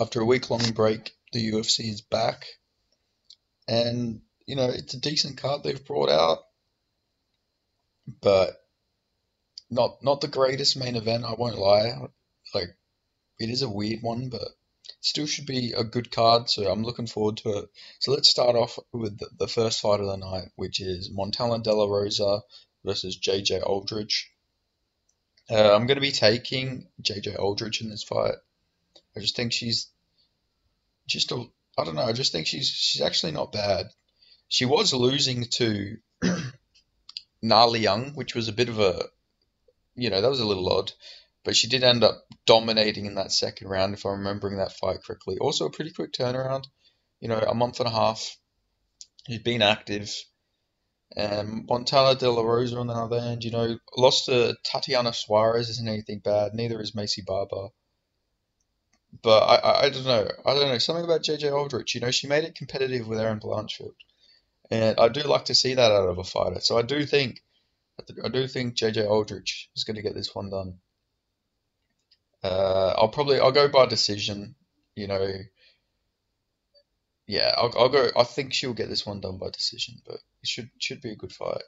after a week long break, the UFC is back, and you know it's a decent card they've brought out, but not not the greatest main event. I won't lie. Like it is a weird one, but still should be a good card. So I'm looking forward to it. So let's start off with the, the first fight of the night, which is Montana De La Rosa versus JJ Aldrich. Uh, I'm going to be taking JJ Aldrich in this fight. I just think she's just a I don't know. I just think she's she's actually not bad. She was losing to Na Liang, which was a bit of a you know that was a little odd, but she did end up dominating in that second round if I'm remembering that fight correctly. Also a pretty quick turnaround. You know, a month and a half. She's been active. Um, Montana De La Rosa on the other hand, you know, lost to Tatiana Suarez isn't anything bad. Neither is Maycee Barber. But I, I, don't know. I don't know. Something about JJ Aldrich, you know, she made it competitive with Erin Blanchfield. And I do like to see that out of a fighter. So I do think I do think JJ Aldrich is going to get this one done. Uh, I'll probably I'll go by decision. You know, yeah, I'll, I'll go. I think she'll get this one done by decision, but it should should be a good fight.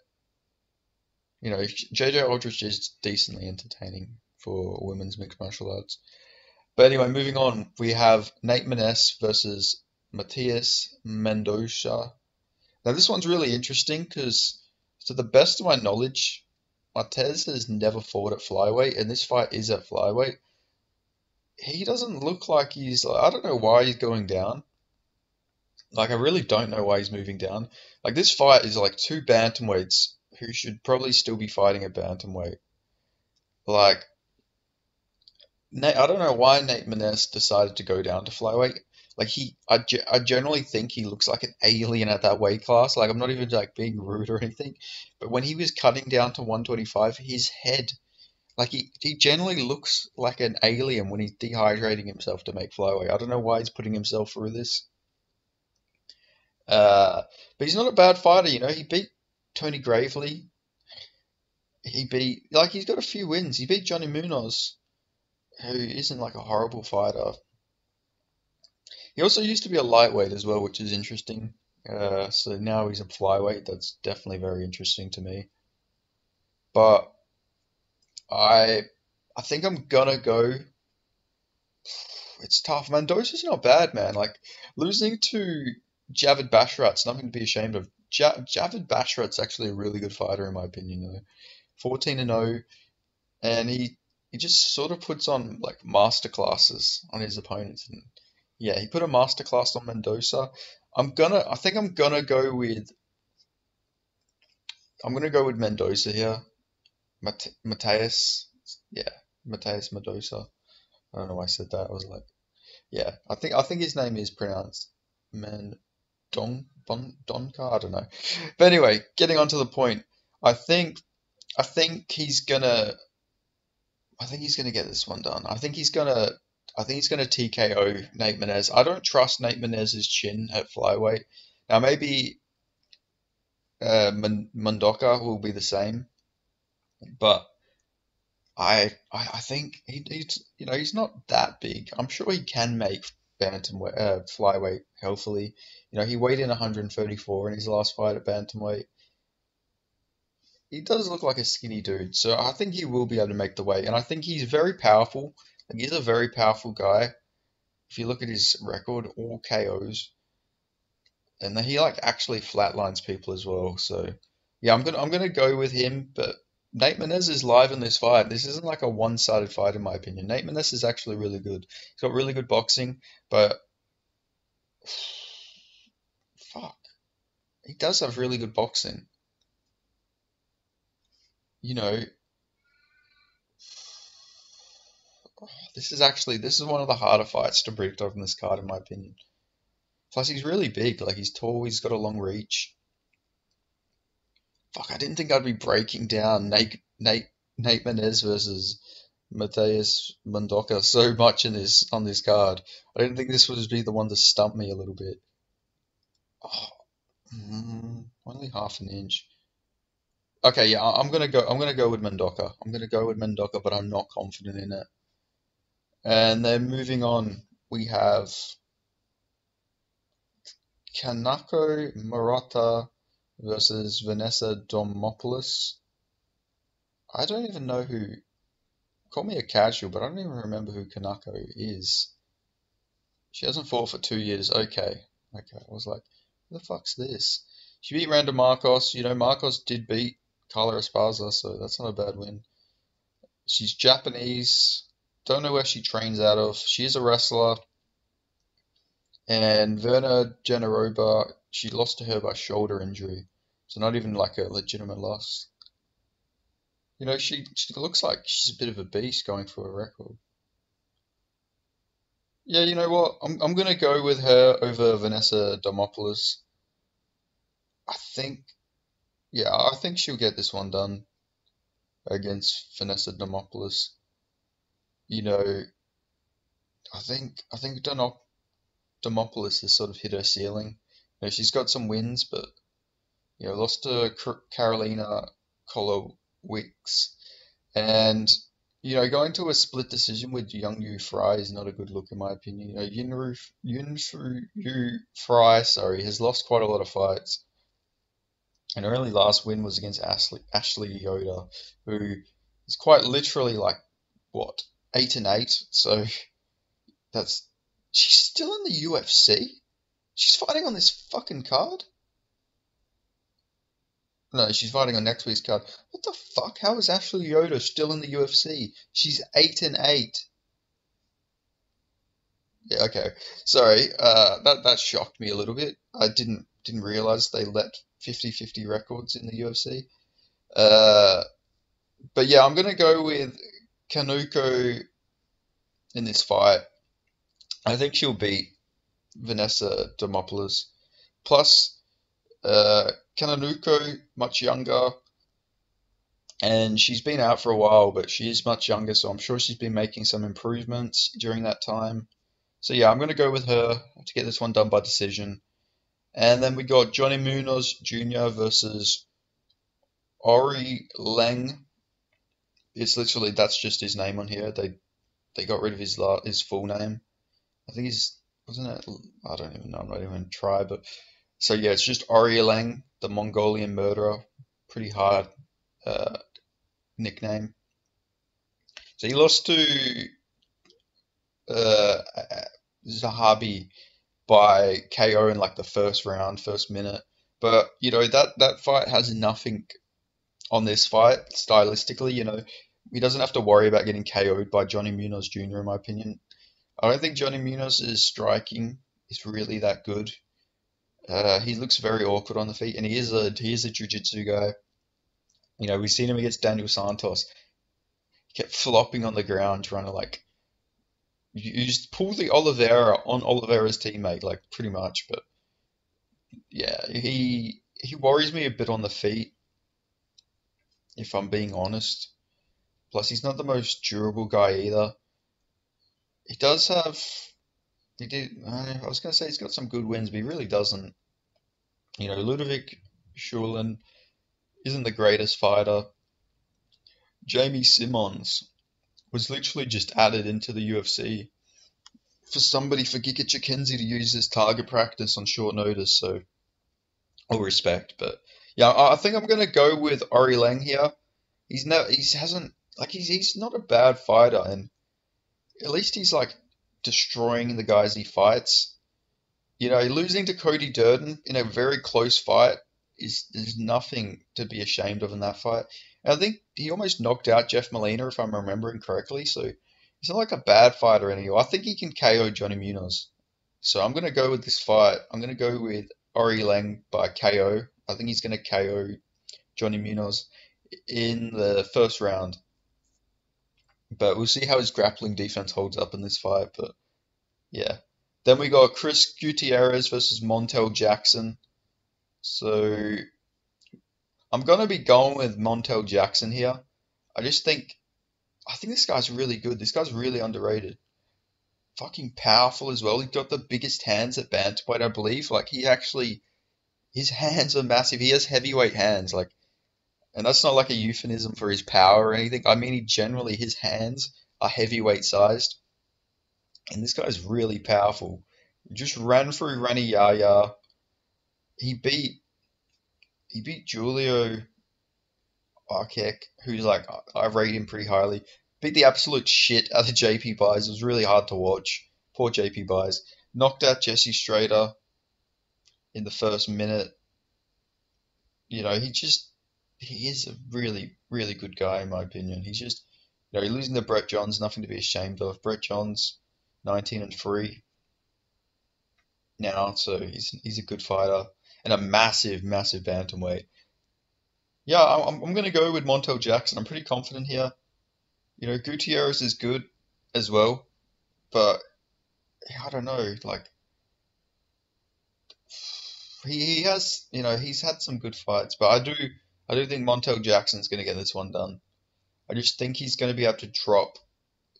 You know, JJ Aldrich is decently entertaining for women's mixed martial arts. But anyway, moving on, we have Nate Maness versus Matias Mendoza. Now this one's really interesting because, to the best of my knowledge, Martez has never fought at flyweight, and this fight is at flyweight. He doesn't look like he's. I don't know why he's going down. Like I really don't know why he's moving down. Like this fight is like two bantamweights who should probably still be fighting at bantamweight. Like Nate, I don't know why Nate Maness decided to go down to flyweight. Like he, I, I generally think he looks like an alien at that weight class. Like I'm not even like being rude or anything, but when he was cutting down to 125, his head, like he, he generally looks like an alien when he's dehydrating himself to make flyweight. I don't know why he's putting himself through this. Uh, but he's not a bad fighter, you know. He beat Tony Gravely. He beat like he's got a few wins. He beat Johnny Munoz, who isn't like a horrible fighter. He also used to be a lightweight as well, which is interesting. Uh, so now he's a flyweight. That's definitely very interesting to me. But I I think I'm gonna go. It's tough. Mendoza's not bad, man. Like losing to Javid Basharat's nothing to be ashamed of. Ja- Javid Basharat's actually a really good fighter in my opinion, though. 14 and 0, and he he just sort of puts on like master classes on his opponents. And yeah, he put a master class on Mendoza. I'm gonna, I think I'm gonna go with, I'm gonna go with Mendoza here. Mate- Mateus, yeah, Mateus Mendoza. I don't know why I said that. I was like, yeah, I think I think his name is pronounced Man Don Bon Donka. I don't know, but anyway, getting on to the point. I think I think he's gonna I think he's gonna get this one done. I think he's gonna I think he's gonna TKO Nate Maness. I don't trust Nate Maness's chin at flyweight. Now maybe uh, Mundoka will be the same, but I I, I think he, he's you know he's not that big. I'm sure he can make bantamweight uh, flyweight healthily. You know he weighed in 134 in his last fight at bantamweight he does look like a skinny dude, so I think he will be able to make the weight, and I think he's very powerful. Like he's a very powerful guy. If you look at his record, all KOs, and he like actually flatlines people as well. So yeah, I'm gonna I'm gonna go with him, but Nate Maness is live in this fight. This isn't like a one-sided fight in my opinion. Nate Maness is actually really good. He's got really good boxing, but fuck, he does have really good boxing you know, this is actually this is one of the harder fights to predict on this card, in my opinion. Plus, he's really big. Like he's tall. He's got a long reach. Fuck, I didn't think I'd be breaking down Nate Nate Nate Maness versus Mateus Mundoka so much in this on this card. I didn't think this would be the one to stump me a little bit. Oh, mm, only half an inch. Okay, yeah, I'm gonna go. I'm gonna go with Mendoka. I'm gonna go with Mendoka, but I'm not confident in it. And then moving on, we have Kanako Murata versus Vanessa Demopoulos. I don't even know who. Call me a casual, but I don't even remember who Kanako is. She hasn't fought for two years. Okay. Okay. I was like, who the fuck's this? She beat Randa Marcos. You know, Marcos did beat Carla Esparza, so that's not a bad win. She's Japanese. Don't know where she trains out of. She is a wrestler. And Virna Jandiroba, she lost to her by shoulder injury. So not even like a legitimate loss. You know, she, she looks like she's a bit of a beast going for a record. Yeah, you know what? I'm, I'm going to go with her over Vanessa Demopoulos. I think, yeah, I think she'll get this one done against Vanessa Demopoulos. You know, I think I think Donop, Demopoulos has sort of hit her ceiling. You know, she's got some wins, but you know, lost to Karolina Kowalkiewicz, and you know, going to a split decision with Jinh Yu Frey is not a good look in my opinion. You know, Yun, Yu Frey, sorry, has lost quite a lot of fights. And her only last win was against Ashley, Ashley Yoder, who is quite literally like, what, 8 and 8? So that's. She's still in the UFC? She's fighting on this fucking card? No, she's fighting on next week's card. What the fuck? How is Ashley Yoder still in the UFC? She's 8 and 8. Yeah, okay. Sorry, uh, that that shocked me a little bit. I didn't didn't realize they let 50-50 records in the UFC. Uh, but yeah, I'm gonna go with Kanako in this fight. I think she'll beat Vanessa Demopoulos. Plus, uh, Kanako much younger, and she's been out for a while, but she is much younger, so I'm sure she's been making some improvements during that time. So yeah, I'm going to go with her to get this one done by decision. And then we got Johnny Munoz Jr. versus Ori Leng. It's literally that's just his name on here. They they got rid of his his full name. I think he's wasn't it? I don't even know. I'm not even try, but so yeah, it's just Ori Leng, the Mongolian murderer. Pretty hard uh, nickname. So he lost to uh, Zahabi by KO in like the first round, first minute. But you know that that fight has nothing on this fight stylistically. You know he doesn't have to worry about getting KO'd by Johnny Munoz Jr. In my opinion, I don't think Johnny Munoz's striking is really that good. Uh, he looks very awkward on the feet, and he is a he is a jiu-jitsu guy. You know, we've seen him against Daniel Santos. He kept flopping on the ground, trying to like you just pull the Oliveira on Oliveira's teammate, like pretty much. But yeah, he he worries me a bit on the feet, if I'm being honest. Plus, he's not the most durable guy either. He does have. He did. I was going to say he's got some good wins, but he really doesn't. You know, Ludovic Schulen isn't the greatest fighter. Jamie Simmons was literally just added into the UFC for somebody for Giga Kenzie to use as target practice on short notice. So, all respect, but yeah, I think I'm gonna go with Ori Lang here. He's no, he hasn't like he's he's not a bad fighter, and at least he's like destroying the guys he fights. You know, losing to Cody Durden in a very close fight is there's nothing to be ashamed of in that fight. I think he almost knocked out Jeff Molina, if I'm remembering correctly. So he's not like a bad fighter anymore. I think he can KO Johnny Munoz. So I'm going to go with this fight. I'm going to go with Ori Leng by KO. I think he's going to KO Johnny Munoz in the first round. But we'll see how his grappling defense holds up in this fight. But yeah. Then we got Chris Gutierrez versus Montel Jackson. So I'm gonna be going with Montel Jackson here. I just think I think this guy's really good. This guy's really underrated. Fucking powerful as well. He's got the biggest hands at bantamweight, I believe. Like he actually his hands are massive. He has heavyweight hands, like and that's not like a euphemism for his power or anything. I mean he generally his hands are heavyweight sized. and this guy's really powerful. He Just ran through Rani Yahya. He beat he beat Julio Arcek, who's like I rate him pretty highly. Beat the absolute shit out of JP Buys. It was really hard to watch. Poor JP Buys. Knocked out Jesse Strader in the first minute. You know, he just he is a really, really good guy in my opinion. He's just you know, you're losing to Brett Johns, nothing to be ashamed of. Brett Johns, nineteen and three now, so he's he's a good fighter and a massive, massive bantamweight. Yeah, I'm, I'm going to go with Montel Jackson. I'm pretty confident here. You know, Gutierrez is good as well, but I don't know. Like, he, he has, you know, he's had some good fights, but I do, I do think Montel Jackson's going to get this one done. I just think he's going to be able to drop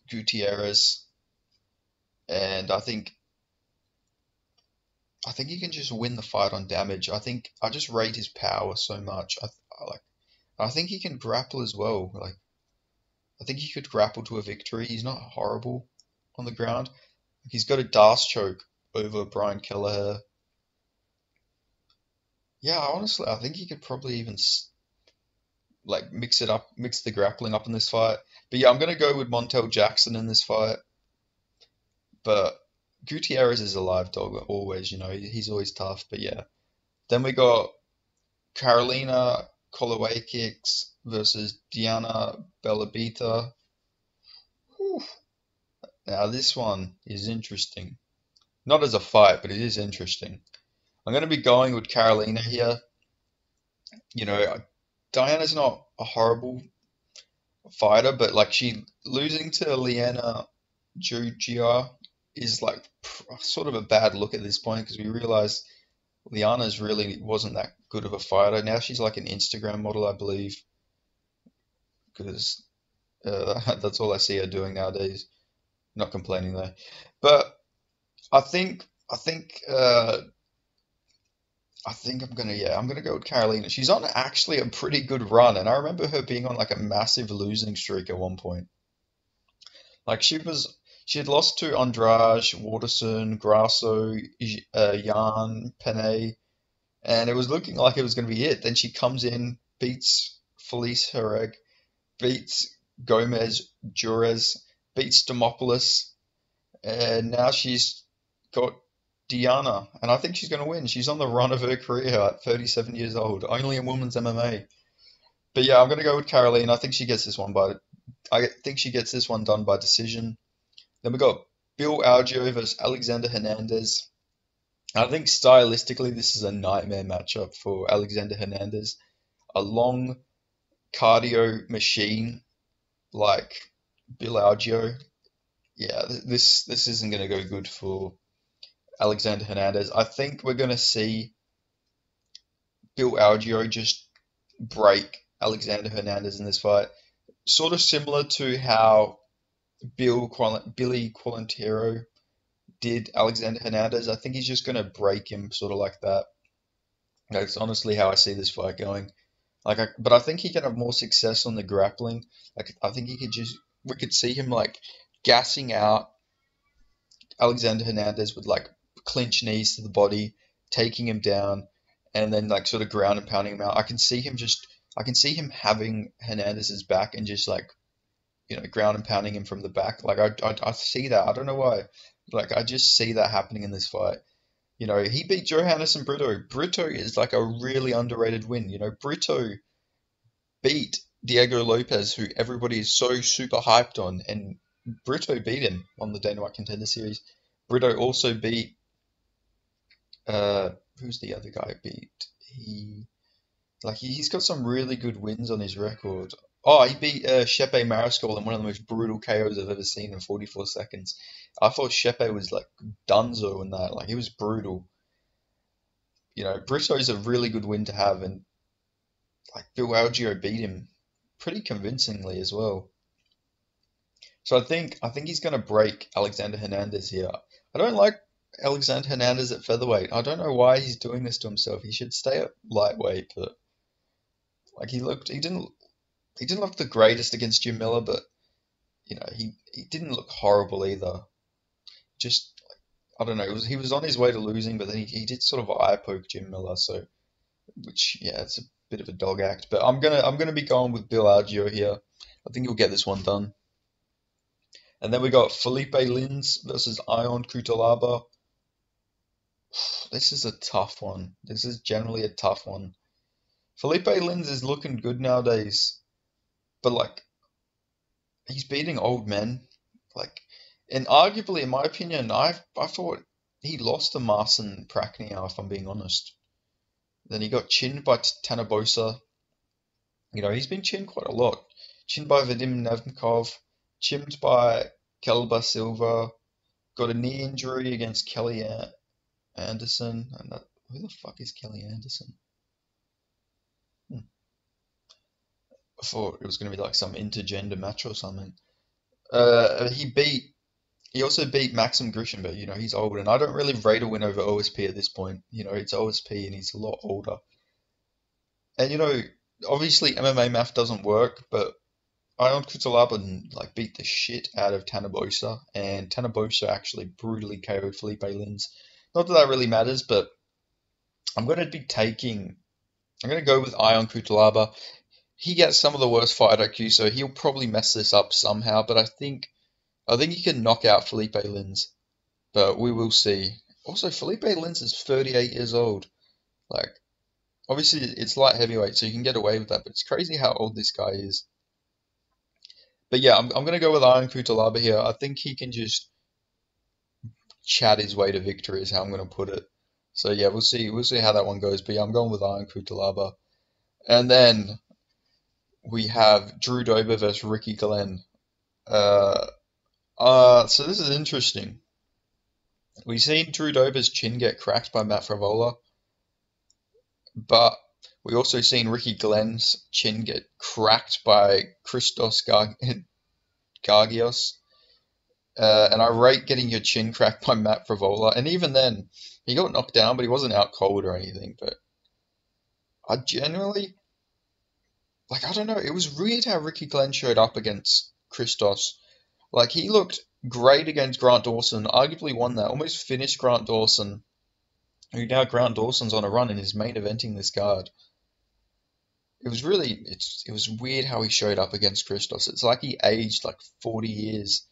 Gutierrez, and I think I think he can just win the fight on damage. I think I just rate his power so much. I, I like. I think he can grapple as well. Like, I think he could grapple to a victory. He's not horrible on the ground. He's got a D'Arce choke over Brian Kelleher. Yeah, honestly, I think he could probably even like mix it up, mix the grappling up in this fight. But yeah, I'm gonna go with Montel Jackson in this fight. But Gutierrez is a live dog always, you know, he's always tough. But yeah, then we got Karolina Kowalkiewicz versus Diana Belabita. Now this one is interesting. Not as a fight, but it is interesting. I'm going to be going with Carolina here. You know, Diana's not a horrible fighter, but like she losing to Liana Jojua is like sort of a bad look at this point because we realize Liana's really wasn't that good of a fighter. Now she's like an Instagram model, I believe, because uh, that's all I see her doing nowadays. Not complaining though, but I think I think uh, I think I'm gonna yeah I'm gonna go with Carolina. She's on actually a pretty good run, and I remember her being on like a massive losing streak at one point. Like she was she had lost to Andrade, Waterson, Grasso, uh, Yan, Penne, and it was looking like it was going to be it. Then she comes in, beats Felice Herrig, beats Gomez Juarez, beats Demopoulos, and now she's got Diana, and I think she's going to win. She's on the run of her career at 37 years old, only in women's MMA. But yeah, I'm going to go with Caroline. I think she gets this one by, I think she gets this one done by decision. Then we got Bill Algeo versus Alexander Hernandez. I think stylistically, this is a nightmare matchup for Alexander Hernandez. A long cardio machine like Bill Algeo. Yeah, this this isn't going to go good for Alexander Hernandez. I think we're going to see Bill Algeo just break Alexander Hernandez in this fight. Sort of similar to how Bill Billy Quarantillo did Alexander Hernandez. I think he's just going to break him sort of like that. That's honestly how I see this fight going. Like, I, but I think he can have more success on the grappling. Like, I think he could just we could see him like gassing out Alexander Hernandez with like clinch knees to the body, taking him down, and then like sort of ground and pounding him out. I can see him just I can see him having Hernandez's back and just like you know ground and pounding him from the back. Like I, I, I see that. I don't know why. Like I just see that happening in this fight. You know, he beat Johannes Brito. Brito is like a really underrated win. You know, Brito beat Diego Lopes, who everybody is so super hyped on, and Brito beat him on the Dana White Contender Series. Brito also beat uh, who's the other guy beat? He like he's got some really good wins on his record. Oh, he beat uh, Chepe Mariscal in one of the most brutal KOs I've ever seen in 44 seconds. I thought Chepe was like Dunzo in that. Like he was brutal. You know, is a really good win to have, and like Bill Algeo beat him pretty convincingly as well. So I think I think he's going to break Alexander Hernandez here. I don't like Alexander Hernandez at featherweight. I don't know why he's doing this to himself. He should stay at lightweight, but like he looked, he didn't, he didn't look the greatest against Jim Miller, but you know he he didn't look horrible either. just I don't know. Was he was on his way to losing, but then he, he did sort of eye poke Jim Miller, so which yeah, it's a bit of a dog act. But I'm gonna I'm gonna be going with Bill Algeo here. I think he'll get this one done. And then we got Felipe Lins versus Ion Cutelaba. This is a tough one. This is generally a tough one. Felipe Lins is looking good nowadays, but like he's beating old men. Like, and arguably, in my opinion, I I thought he lost to Marcin Prachnio, if I'm being honest. Then he got chinned by Tanner Boser. You know, he's been chinned quite a lot. Chinned by Vadim Nemkov, chinned by Kelber Silva, got a knee injury against Kelly Anderson. And that, who the fuck is Kelly Anderson? I thought it was going to be like some intergender match or something. Uh, he beat. He also beat Maxim Grishin, but you know he's old, and I don't really rate a win over OSP at this point. You know it's OSP, and he's a lot older. And you know, obviously MMA math doesn't work, but Ion Cutelaba like beat the shit out of Tanner Boser, and Tanner Boser actually brutally KO'd Felipe Lins. Not that that really matters, but I'm going to be taking. I'm going to go with Ion Cutelaba. He gets some of the worst fight IQ, so he'll probably mess this up somehow. But I think, I think he can knock out Felipe Lins. But we will see. Also, Felipe Lins is 38 years old. Like, obviously, it's light heavyweight, so you can get away with that. But it's crazy how old this guy is. But yeah, I'm, I'm going to go with Ion Cutelaba here. I think he can just chat his way to victory, is how I'm going to put it. So yeah, we'll see. We'll see how that one goes. But yeah, I'm going with Ion Cutelaba. And then we have Drew Dober versus Ricky Glenn. Uh, uh, so this is interesting. We've seen Drew Dober's chin get cracked by Matt Frevola, but we also seen Ricky Glenn's chin get cracked by Christos Gar- Gargios. Uh, and I rate getting your chin cracked by Matt Frevola. And even then, he got knocked down, but he wasn't out cold or anything. But I generally, like, I don't know. It was weird how Ricky Glenn showed up against Christos. Like, he looked great against Grant Dawson, arguably won that, almost finished Grant Dawson, who now Grant Dawson's on a run and is main eventing this card. It was really, it's, it was weird how he showed up against Christos. It's like he aged like 40 years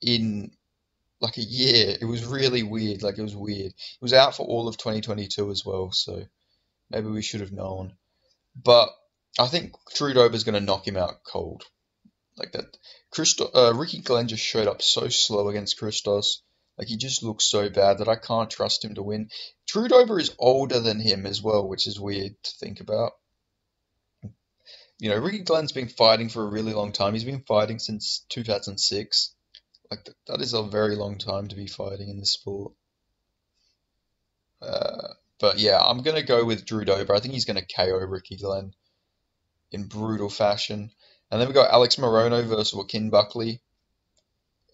in like a year. It was really weird. Like it was weird. It was out for all of 2022 as well, so maybe we should have known. But I think Drew Dober's going to knock him out cold. Like that. Christo- uh, Ricky Glenn just showed up so slow against Christos. Like he just looks so bad that I can't trust him to win. Drew Dober is older than him as well, which is weird to think about. You know, Ricky Glenn's been fighting for a really long time. He's been fighting since 2006. Like that is a very long time to be fighting in this sport. Uh, but yeah, I'm gonna go with Drew Dober. I think he's gonna KO Ricky Glenn in brutal fashion. And then we got Alex Morono versus Joaquin Buckley.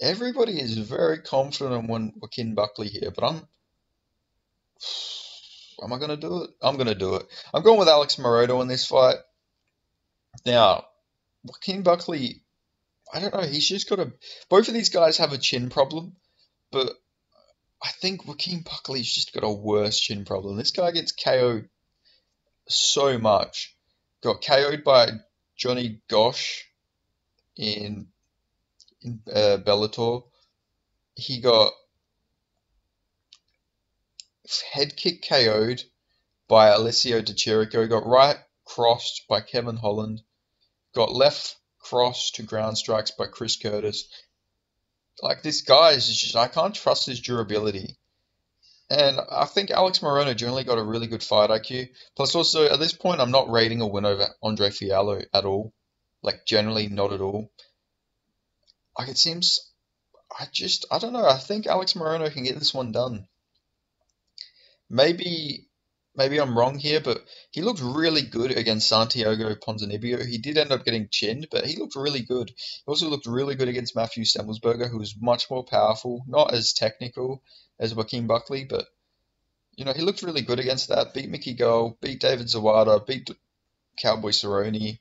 Everybody is very confident on one Joaquin Buckley here, but I'm. Am I gonna do it? I'm gonna do it. I'm going with Alex Morono in this fight. Now, Joaquin Buckley I don't know. He's just got a. Both of these guys have a chin problem, but I think Joaquin Buckley's just got a worse chin problem. This guy gets KO'd so much. Got KO'd by Johnny Gosh in in uh, Bellator. He got head kick KO'd by Alessio Chirico. Got right crossed by Kevin Holland. Got left cross to ground strikes by Chris Curtis. Like this guy is just I can't trust his durability. And I think Alex Morono generally got a really good fight IQ. Plus, also at this point, I'm not rating a win over Andre Fialho at all. Like generally, not at all. Like it seems, I just I don't know. I think Alex Morono can get this one done. Maybe maybe I'm wrong here, but he looked really good against Santiago Ponzinibbio. He did end up getting chinned, but he looked really good. He also looked really good against Matthew Semelsberger, who was much more powerful, not as technical as Joaquin Buckley, but you know he looked really good against that. Beat Mickey Gall, beat David Zawada, beat Cowboy Cerrone.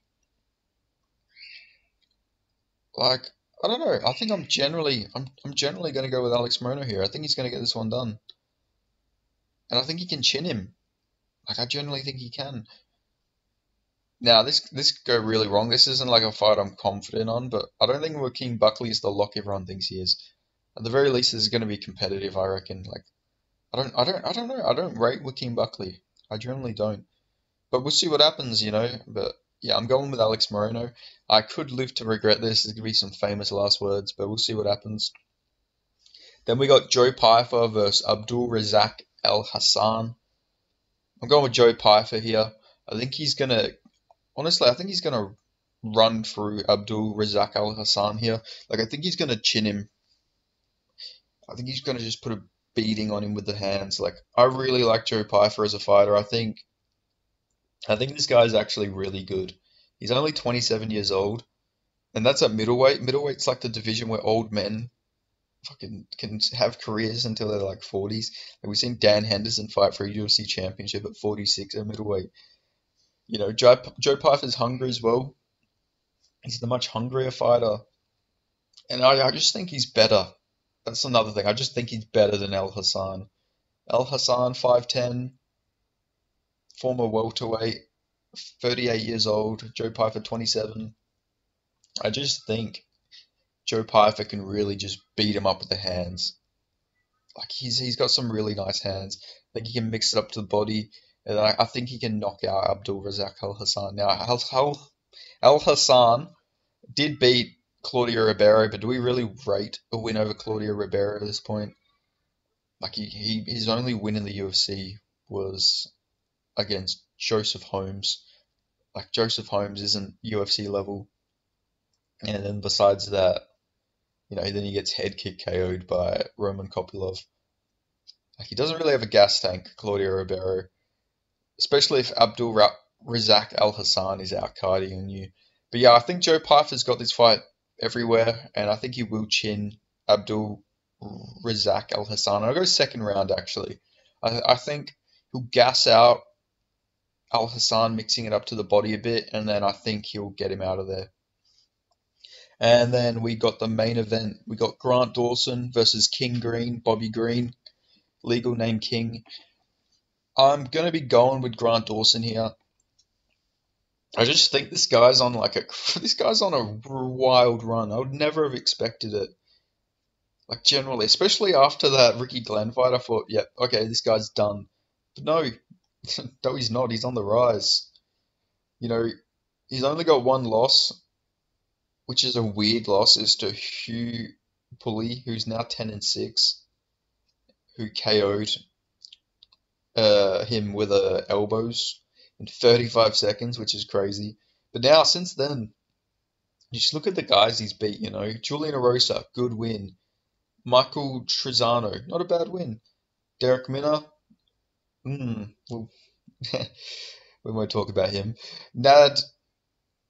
Like I don't know. I think I'm generally I'm I'm generally going to go with Alex Morono here. I think he's going to get this one done, and I think he can chin him. Like I generally think he can. Now this this could go really wrong. This isn't like a fight I'm confident on, but I don't think Joaquin Buckley is the lock everyone thinks he is. At the very least, this is going to be competitive. I reckon. Like I don't I don't I don't know. I don't rate Joaquin Buckley. I generally don't. But we'll see what happens, you know. But yeah, I'm going with Alex Moreno. I could live to regret this. There's going to be some famous last words, but we'll see what happens. Then we got Joe Pyfer versus Abdul Razak Alhassan. I'm going with Joe Pyfer here. I think he's going to, honestly, I think he's going to run through Abdul Razak Al Hassan here. Like, I think he's going to chin him. I think he's going to just put a beating on him with the hands. Like, I really like Joe Pyfer as a fighter. I think I think this guy's actually really good. He's only 27 years old, and that's at middleweight. Middleweight's like the division where old men fucking can have careers until they're like 40s. Like we've seen Dan Henderson fight for a UFC championship at 46 at middleweight. You know, Joe, Joe Pyfer's hungry as well. He's the much hungrier fighter. And I, I just think he's better. That's another thing. I just think he's better than El Hassan. El Hassan, 5'10, former welterweight, 38 years old, Joe Pyfer 27. I just think Joe Pyfer can really just beat him up with the hands. Like he's he's got some really nice hands. I think he can mix it up to the body, and I, I think he can knock out Abdul Razak Al Hassan. Now Al, Alhassan did beat Claudio Ribeiro, but do we really rate a win over Claudio Ribeiro at this point? Like he, he his only win in the UFC was against Joseph Holmes. Like Joseph Holmes isn't UFC level. And then besides that, you know, then he gets head kick KO'd by Roman Kopylov. Like he doesn't really have a gas tank, Claudio Ribeiro. Especially if Abdul Razak Al Hassan is out carding you. But yeah, I think Joe Pyfer's got this fight everywhere, and I think he will chin Abdul Razak Al Hassan. I'll go second round actually. I, I think he'll gas out Al Hassan, mixing it up to the body a bit, and then I think he'll get him out of there. And then we got the main event. We got Grant Dawson versus King Green, Bobby Green, legal name King. I'm gonna be going with Grant Dawson here. I just think this guy's on like a this guy's on a wild run. I would never have expected it. Like generally, especially after that Ricky Glenn fight, I thought, yep, yeah, okay, this guy's done. But no, no, he's not. He's on the rise. You know, he's only got one loss, which is a weird loss, is to Hugh Pulley, who's now 10 and 6, who KO'd uh, him with uh, elbows in 35 seconds, which is crazy. But now, since then, just look at the guys he's beat, you know. Julian Erosa, good win. Michael Trizano, not a bad win. Derek Minner, Hmm. Well, we won't talk about him. Nad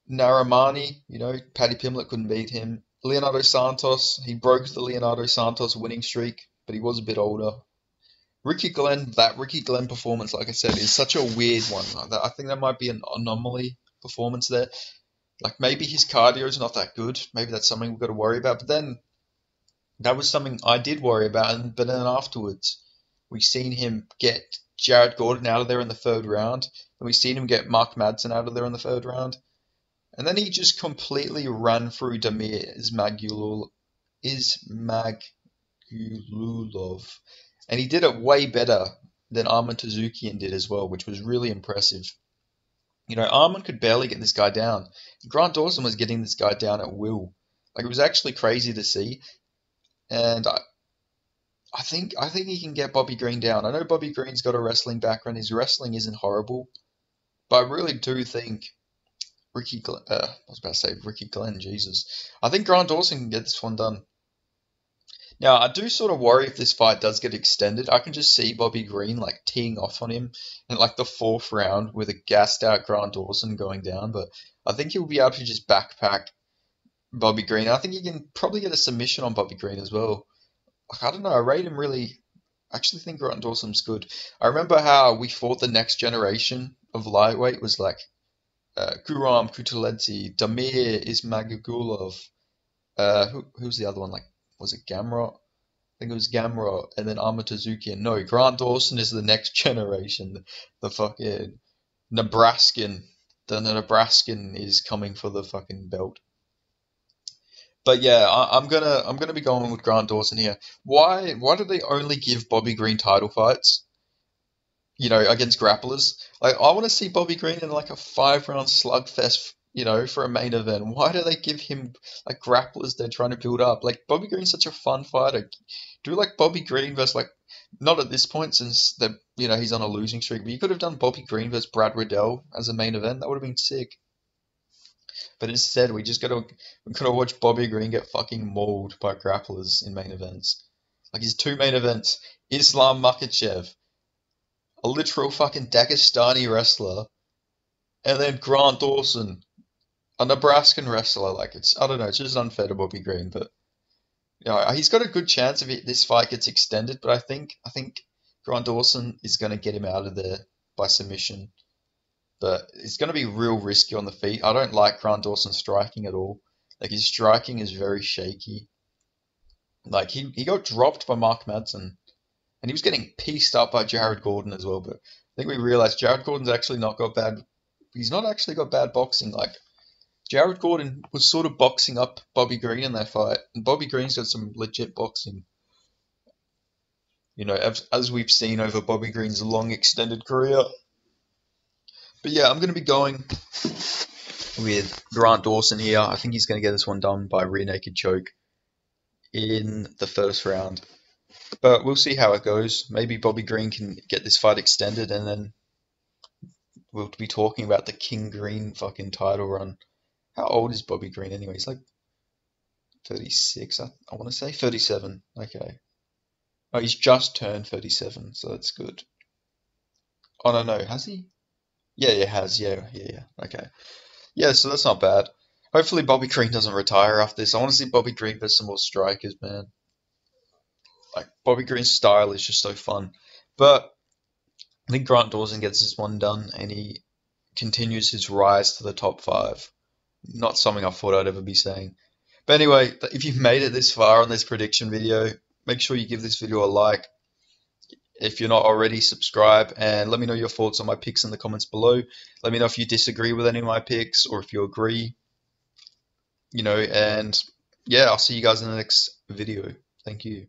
Narimani, you know, Paddy Pimblett couldn't beat him. Leonardo Santos, he broke the Leonardo Santos winning streak, but he was a bit older. Ricky Glenn, that Ricky Glenn performance, like I said, is such a weird one. I think that might be an anomaly performance there. Like maybe his cardio is not that good. Maybe that's something we've got to worry about. But then that was something I did worry about. And but then afterwards, we've seen him get Jared Gordon out of there in the third round, and we've seen him get Mark Madsen out of there in the third round. And then he just completely ran through Damir Ismagulov, Ismagulov. And he did it way better than Arman Tsarukyan did as well, which was really impressive. You know, Arman could barely get this guy down. Grant Dawson was getting this guy down at will. Like, it was actually crazy to see. And I, I think I think he can get Bobby Green down. I know Bobby Green's got a wrestling background. His wrestling isn't horrible, but I really do think Ricky. Glenn, uh, I was about to say Ricky Glenn. Jesus, I think Grant Dawson can get this one done. Now I do sort of worry if this fight does get extended. I can just see Bobby Green like teeing off on him in like the fourth round with a gassed out Grant Dawson going down, but I think he'll be able to just backpack Bobby Green. I think he can probably get a submission on Bobby Green as well I don't know. I rate him really. I actually think Grant Dawson's good. I remember how we thought the next generation of lightweight was like uh, Guram Kutateladze, Damir Ismagulov, uh, who, who was the other one? Like, was it Gamrot? I think it was Gamrot, and then Amatozuki. And no, Grant Dawson is the next generation. The, the fucking Nebraskan. The Nebraskan is coming for the fucking belt. But yeah, I, am gonna I'm gonna be going with Grant Dawson here. Why why do they only give Bobby Green title fights? You know, against grapplers. Like I want to see Bobby Green in like a five round slugfest. You know, for a main event. Why do they give him like grapplers they're trying to build up? Like Bobby Green's such a fun fighter. Do like Bobby Green versus like not at this point since the you know he's on a losing streak. But you could have done Bobby Green versus Brad Riddell as a main event. That would have been sick. But instead, we just gotta we gotta watch Bobby Green get fucking mauled by grapplers in main events. Like his two main events: Islam Makhachev, a literal fucking Dagestani wrestler, and then Grant Dawson, a Nebraskan wrestler. Like it's I don't know, it's just unfair to Bobby Green, but you know he's got a good chance if this fight gets extended. But I think I think Grant Dawson is gonna get him out of there by submission but it's going to be real risky on the feet. I don't like Grant Dawson striking at all. Like his striking is very shaky. Like he, he got dropped by Mark Madsen, and he was getting pieced up by Jared Gordon as well. But I think we realized Jared Gordon's actually not got bad. He's not actually got bad boxing. Like Jared Gordon was sort of boxing up Bobby Green in that fight, and Bobby Green's got some legit boxing. You know, as, as we've seen over Bobby Green's long extended career. But yeah, I'm going to be going with Grant Dawson here. I think he's going to get this one done by rear naked choke in the first round. But we'll see how it goes. Maybe Bobby Green can get this fight extended and then we'll be talking about the King Green fucking title run. How old is Bobby Green anyway? He's like 36, I, I want to say. 37. Okay. Oh, he's just turned 37, so that's good. Oh, no, no. Has he? Yeah, it has. Yeah, yeah, yeah. Okay. Yeah, so that's not bad. Hopefully Bobby Green doesn't retire after this. I want to see Bobby Green versus some more strikers, man. Like Bobby Green's style is just so fun. But I think Grant Dawson gets this one done and he continues his rise to the top five. Not something I thought I'd ever be saying. But anyway, if you've made it this far on this prediction video, make sure you give this video a like. If you're not already, subscribe and let me know your thoughts on my picks in the comments below. Let me know if you disagree with any of my picks or if you agree. You know, and yeah, I'll see you guys in the next video. Thank you.